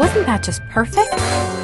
Wasn't that just perfect?